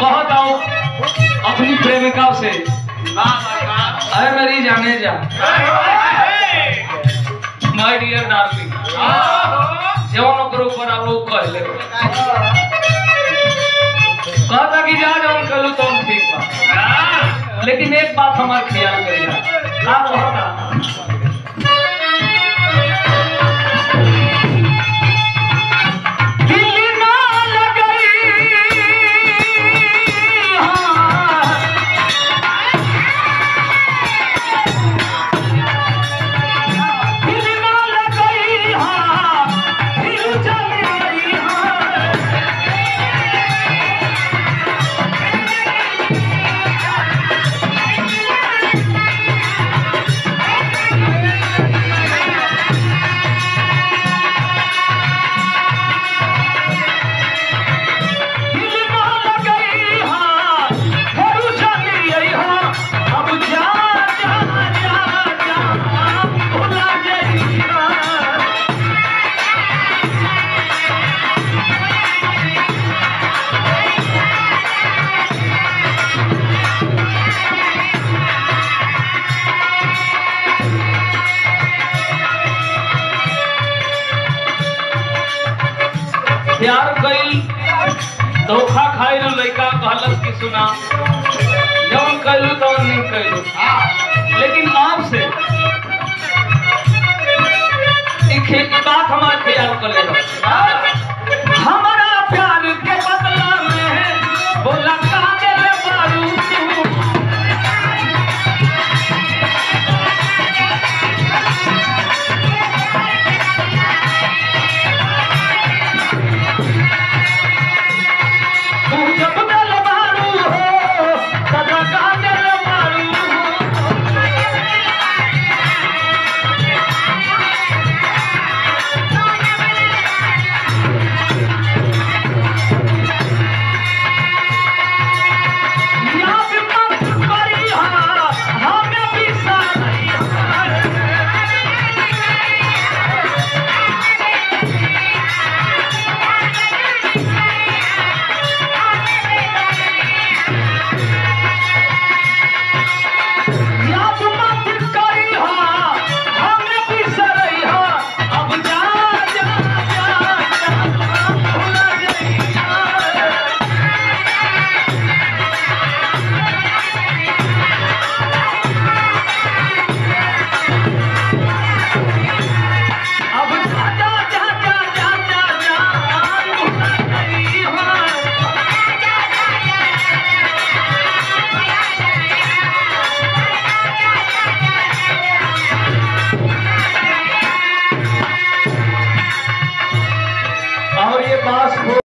कहो जाओ अपनी प्रेमिका से। अरे मेरी जाने जा। माय डियर डार्लिंग जवन ओकर ऊपर आप लोग कह ले। कहता कि जा जवन कहलू तो ठीक बा लेकिन एक बात हमार ख्याल करेगा का कहता प्यार कईल धोखा खाइल लड़का कहलस कि सुना। जवन कइलू तवन नहीं कइलू लेकिन आपसे बात हमारे ख्याल कर ले